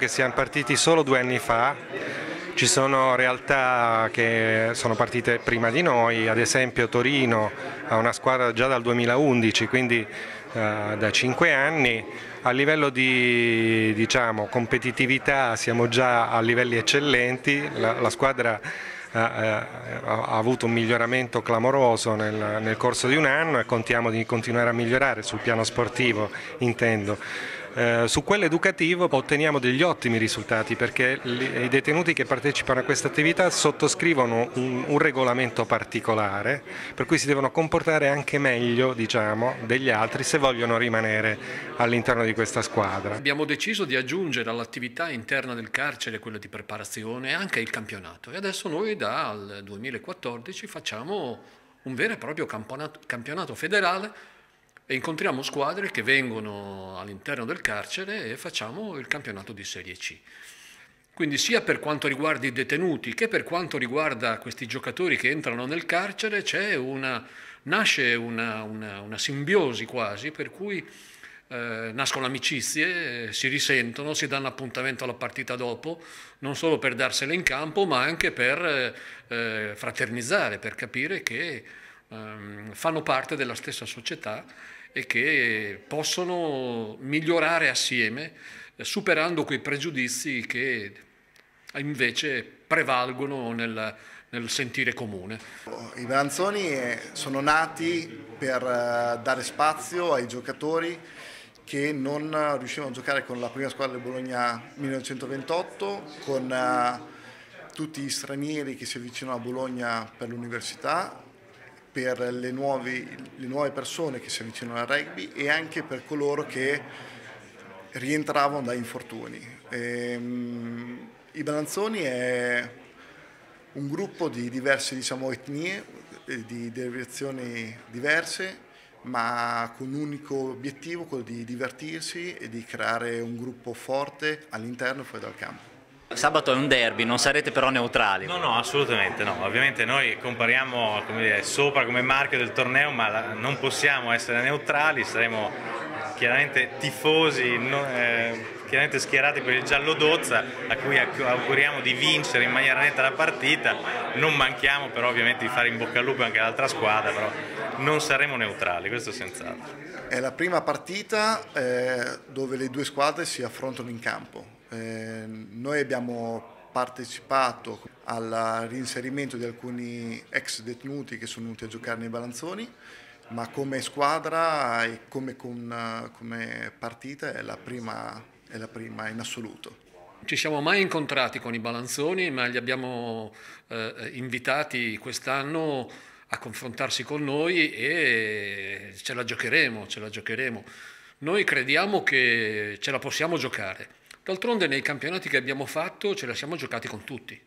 che siamo partiti solo due anni fa, ci sono realtà che sono partite prima di noi, ad esempio Torino ha una squadra già dal 2011, quindi eh, da cinque anni. A livello di diciamo, competitività siamo già a livelli eccellenti, la, la squadra ha, ha, avuto un miglioramento clamoroso nel, nel corso di un anno e contiamo di continuare a migliorare sul piano sportivo, intendo. Eh, su quello educativo otteniamo degli ottimi risultati perché i detenuti che partecipano a questa attività sottoscrivono un, un, regolamento particolare per cui si devono comportare anche meglio diciamo, degli altri se vogliono rimanere all'interno di questa squadra. Abbiamo deciso di aggiungere all'attività interna del carcere quella di preparazione anche il campionato e adesso noi dal 2014 facciamo un vero e proprio campionato, campionato federale e incontriamo squadre che vengono all'interno del carcere e facciamo il campionato di Serie C. Quindi sia per quanto riguarda i detenuti che per quanto riguarda questi giocatori che entrano nel carcere una, nasce una, una, una, simbiosi quasi per cui eh, nascono amicizie, si risentono, si danno appuntamento alla partita dopo, non solo per darsela in campo ma anche per eh, fraternizzare, per capire che eh, fanno parte della stessa società e che possono migliorare assieme superando quei pregiudizi che invece prevalgono nel, nel sentire comune. I Belanzoni sono nati per eh, dare spazio ai giocatori che non riuscivano a giocare con la prima squadra del Bologna 1928, con eh, tutti gli stranieri che si avvicinano a Bologna per l'università per le, nuovi, le nuove persone che si avvicinano al rugby e anche per coloro che rientravano da infortuni. Ehm, I Balanzoni è un gruppo di diverse diciamo, etnie, di derivazioni diverse, ma con un unico obiettivo, quello di divertirsi e di creare un gruppo forte all'interno e fuori dal campo. Sabato è un derby, non sarete però neutrali? No, no, assolutamente no. Ovviamente noi compariamo come dire, sopra come marchio del torneo, ma la, non possiamo essere neutrali, saremo chiaramente tifosi, no, eh, chiaramente schierati per il giallo Dozza, a cui auguriamo di vincere in maniera netta la partita. Non manchiamo però ovviamente di fare in bocca al lupo anche all'altra squadra, però non saremo neutrali, questo senz'altro. È la prima partita eh, dove le due squadre si affrontano in campo eh, noi abbiamo partecipato al reinserimento di alcuni ex detenuti che sono venuti a giocare nei Balanzoni, ma come squadra e come, con, come partita è la, prima, è la prima in assoluto. Ci siamo mai incontrati con i Balanzoni, ma li abbiamo eh, invitati quest'anno a confrontarsi con noi e ce la giocheremo, ce la giocheremo. Noi crediamo che ce la possiamo giocare D'altronde nei campionati che abbiamo fatto ce la siamo giocati con tutti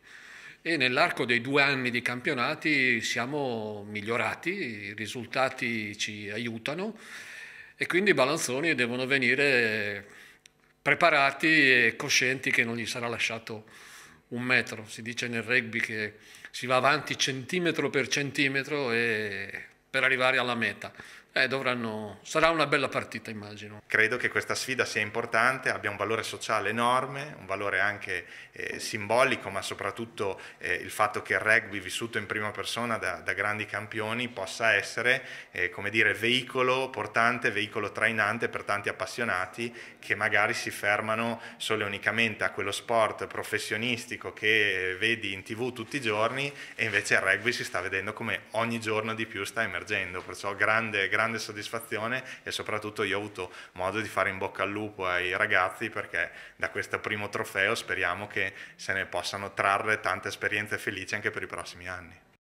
e nell'arco dei due anni di campionati siamo migliorati, i risultati ci aiutano e quindi i balanzoni devono venire preparati e coscienti che non gli sarà lasciato un metro. Si dice nel rugby che si va avanti centimetro per centimetro per arrivare alla meta. Eh, dovranno... Sarà una bella partita, immagino. Credo che questa sfida sia importante, abbia un valore sociale enorme, un valore anche eh, simbolico, ma soprattutto eh, il fatto che il rugby vissuto in prima persona da, da grandi campioni possa essere, eh, come dire, veicolo portante, veicolo trainante per tanti appassionati che magari si fermano solo e unicamente a quello sport professionistico che vedi in tv tutti i giorni e invece il rugby si sta vedendo come ogni giorno di più sta emergendo, perciò grande, grande grande soddisfazione e soprattutto io ho avuto modo di fare in bocca al lupo ai ragazzi perché da questo primo trofeo speriamo che se ne possano trarre tante esperienze felici anche per i prossimi anni.